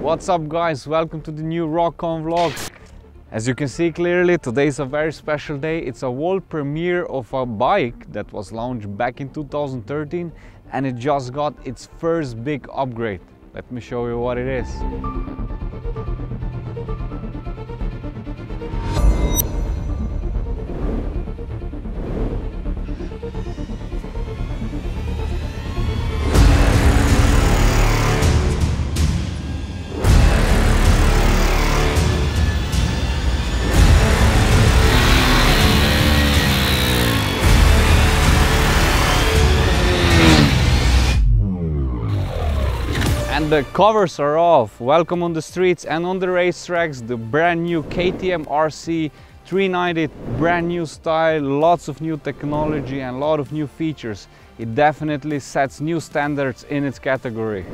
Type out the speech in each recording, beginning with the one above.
What's up guys, welcome to the new RokON vlog. As you can see clearly, today is a very special day. It's a world premiere of a bike that was launched back in 2013 and it just got its first big upgrade. Let me show you what it is. The covers are off. Welcome on the streets and on the racetracks, the brand new KTM RC 390, brand new style, lots of new technology and a lot of new features. It definitely sets new standards in its category.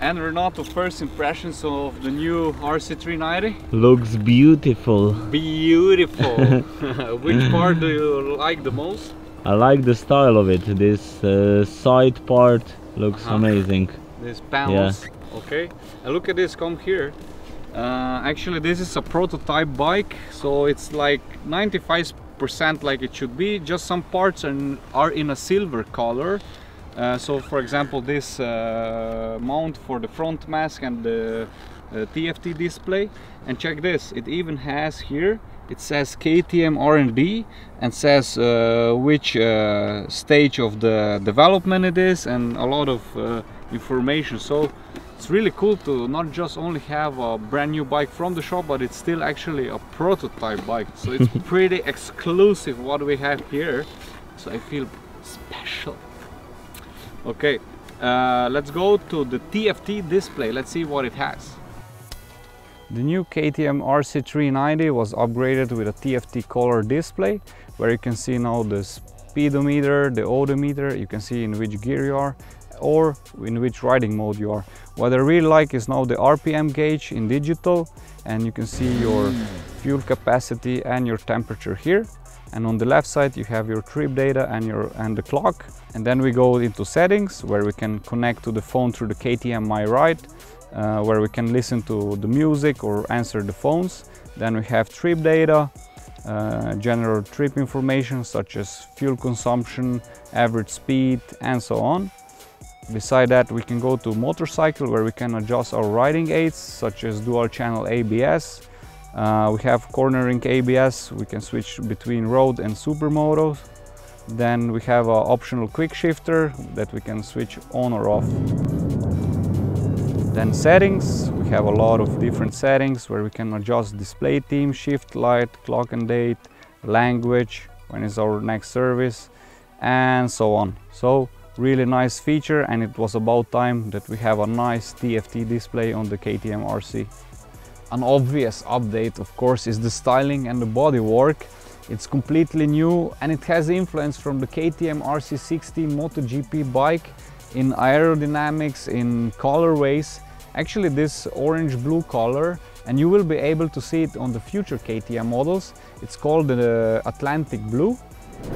And Renato, first impressions of the new RC 390? Looks beautiful. Beautiful. Which part do you like the most? I like the style of it. This uh, side part looks Uh-huh. amazing. These panels okay. And look at this come here. Uh, actually this is a prototype bike so it's like 95 percent like it should be. Just some parts are, are in a silver color. Uh, so for example this uh, mount for the front mask and the uh, TFT display. And check this it even has here it says KTM R&D and says uh, which uh, stage of the development it is and a lot of uh, information. So it's really cool to not just only have a brand new bike from the shop but it's still actually a prototype bike. So it's pretty exclusive what we have here. So I feel special. Okay uh, let's go to the TFT display. Let's see what it has. The new KTM RC390 was upgraded with a TFT color display where you can see now the speedometer, the odometer, you can see in which gear you are or in which riding mode you are. What I really like is now the RPM gauge in digital and you can see your fuel capacity and your temperature here. And on the left side you have your trip data and your and the clock. And then we go into settings where we can connect to the phone through the KTM My Ride uh, where we can listen to the music or answer the phones. Then we have trip data, uh, general trip information such as fuel consumption, average speed and so on. Beside that we can go to motorcycle where we can adjust our riding aids such as dual channel ABS. Uh, we have cornering ABS, we can switch between road and supermoto. Then we have an optional quick shifter that we can switch on or off. Then settings, we have a lot of different settings where we can adjust display theme, shift light, clock and date, language, when is our next service, and so on. So really nice feature and it was about time that we have a nice TFT display on the KTM RC. An obvious update of course is the styling and the bodywork. It's completely new and it has influence from the KTM RC16 MotoGP bike in aerodynamics, in colorways. Actually this orange blue color and you will be able to see it on the future KTM models. It's called the Atlantic Blue.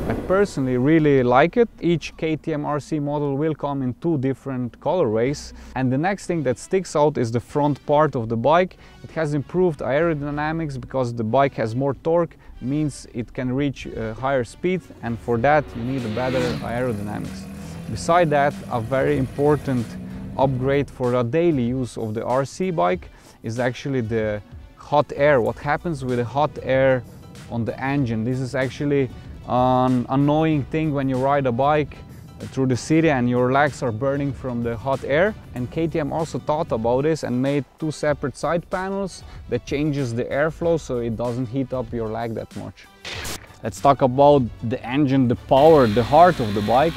I personally really like it. Each KTM RC model will come in two different colorways. And the next thing that sticks out is the front part of the bike. It has improved aerodynamics because the bike has more torque, means it can reach uh, higher speed and for that you need a better aerodynamics. Beside that, a very important upgrade for a daily use of the RC bike is actually the hot air. What happens with the hot air on the engine? This is actually an annoying thing when you ride a bike through the city and your legs are burning from the hot air. And KTM also thought about this and made two separate side panels that changes the airflow so it doesn't heat up your leg that much. Let's talk about the engine, the power, the heart of the bike.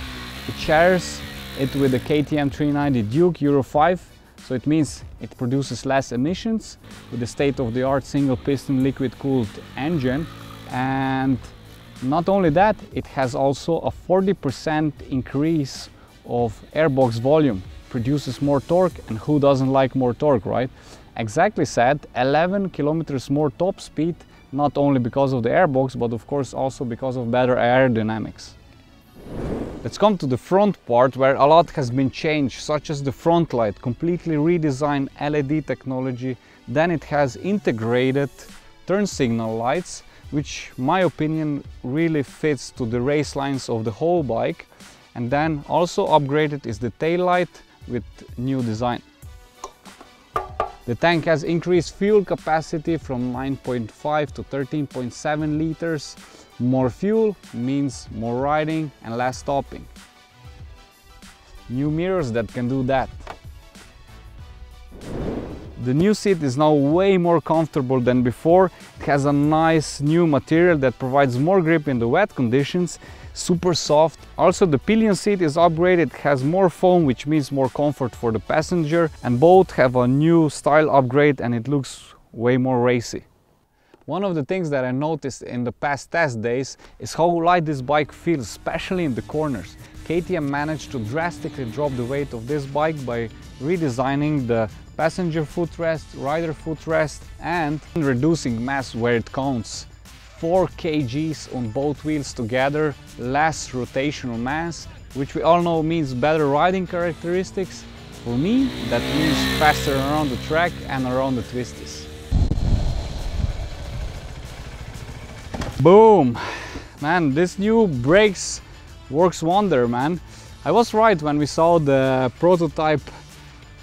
It shares it with the KTM 390 Duke Euro 5 so it means it produces less emissions with a state-of-the-art single piston liquid cooled engine and not only that, it has also a 40% increase of airbox volume, produces more torque and who doesn't like more torque, right? Exactly said, 11 kilometers more top speed, not only because of the airbox, but of course also because of better aerodynamics. Let's come to the front part where a lot has been changed, such as the front light, completely redesigned LED technology. Then it has integrated turn signal lights, which my opinion really fits to the race lines of the whole bike. And then also upgraded is the tail light with new design. The tank has increased fuel capacity from 9.5 to 13.7 liters more fuel means more riding and less stopping. New mirrors that can do that. The new seat is now way more comfortable than before. It has a nice new material that provides more grip in the wet conditions, super soft. Also the pillion seat is upgraded, it has more foam which means more comfort for the passenger and both have a new style upgrade and it looks way more racy. One of the things that I noticed in the past test days is how light this bike feels, especially in the corners. KTM managed to drastically drop the weight of this bike by redesigning the passenger footrest, rider footrest and reducing mass where it counts. 4 kgs on both wheels together, less rotational mass, which we all know means better riding characteristics. For me, that means faster around the track and around the twisties. Boom! Man, this new brakes works wonder, man. I was right when we saw the prototype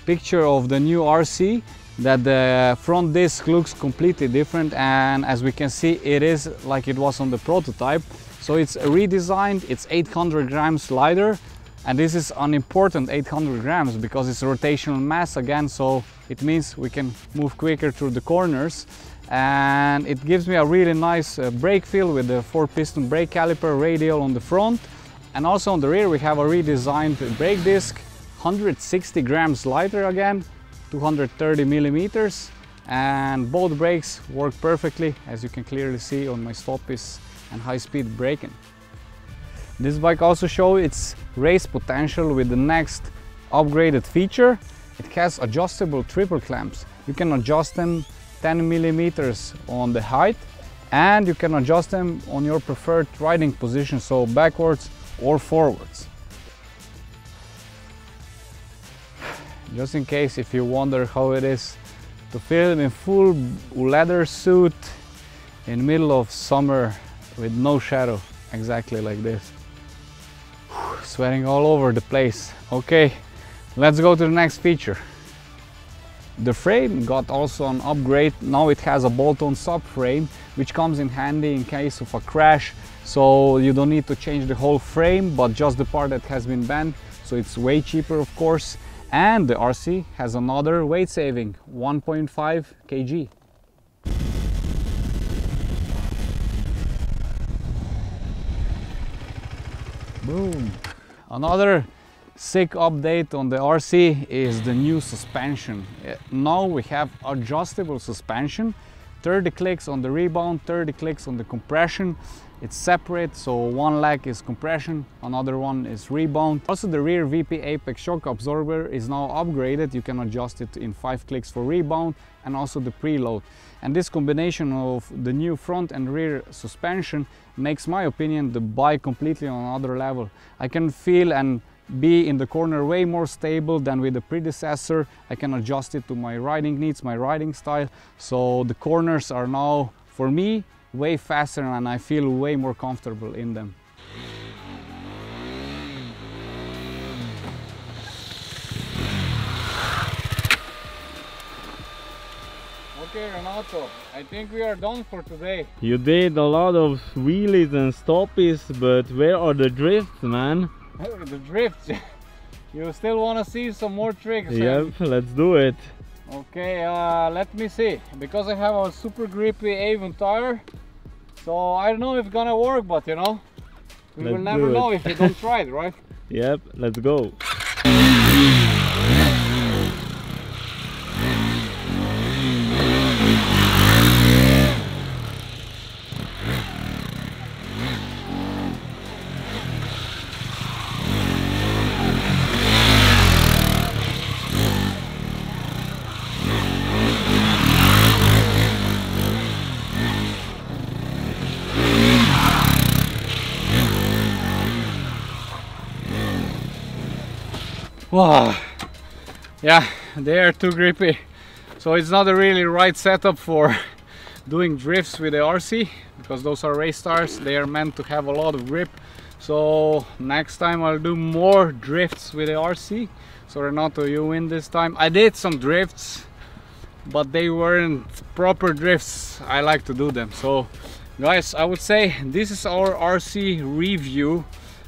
picture of the new RC that the front disc looks completely different and as we can see it is like it was on the prototype. So it's redesigned it's 800 grams lighter and this is an important 800 grams because it's rotational mass again so it means we can move quicker through the corners. And it gives me a really nice uh, brake feel with the four piston brake caliper radial on the front. And also on the rear we have a redesigned brake disc 160 grams lighter again 230 millimeters and both brakes work perfectly as you can clearly see on my stoppies and high-speed braking. This bike also shows its race potential with the next upgraded feature. It has adjustable triple clamps. You can adjust them 10 millimeters on the height and you can adjust them on your preferred riding position so backwards or forwards. Just in case if you wonder how it is to film in full leather suit in middle of summer with no shadow exactly like this. Sweating all over the place. Okay, let's go to the next feature. The frame got also an upgrade. Now it has a bolt-on subframe, which comes in handy in case of a crash. So you don't need to change the whole frame, but just the part that has been bent. So it's way cheaper, of course. And the RC has another weight saving, 1.5 kg. Boom. Another sick update on the RC is the new suspension. Uh, now we have adjustable suspension, 30 clicks on the rebound, 30 clicks on the compression. It's separate, so one leg is compression, another one is rebound. Also the rear WP Apex shock absorber is now upgraded. You can adjust it in five clicks for rebound and also the preload. And this combination of the new front and rear suspension makes my opinion the bike completely on another level. I can feel and be in the corner way more stable than with the predecessor. I can adjust it to my riding needs, my riding style. So the corners are now, for me, way faster and I feel way more comfortable in them. Okay Renato, I think we are done for today. You did a lot of wheelies and stoppies, but where are the drifts, man? The drift. you still want to see some more tricks? Yep, let's do it. Okay, uh, let me see. Because I have a super grippy Avon tire, so I don't know if it's gonna work, but you know, we let's will never know if we don't try it, right? Yep, let's go. Wow. Yeah, they are too grippy. So it's not a really right setup for doing drifts with the RC because those are race stars. They are meant to have a lot of grip. So next time I'll do more drifts with the RC. So Renato, you win this time. I did some drifts, but they weren't proper drifts. I like to do them. So guys, I would say this is our RC review.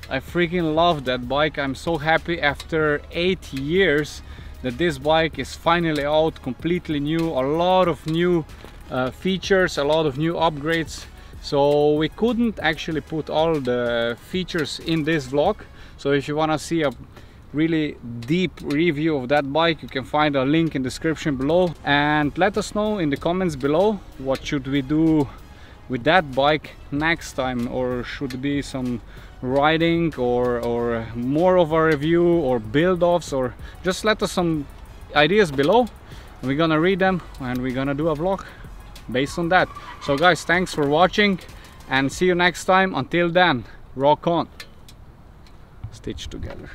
I freaking love that bike. I'm so happy after eight years that this bike is finally out completely new a lot of new uh, features a lot of new upgrades. So we couldn't actually put all the features in this vlog. So if you want to see a really deep review of that bike you can find a link in the description below. And let us know in the comments below what should we do with that bike next time or should be some riding or or more of a review or build offs or just let us some ideas below. We're gonna read them and we're gonna do a vlog based on that. So guys thanks for watching and see you next time. Until then rock on. Stitch together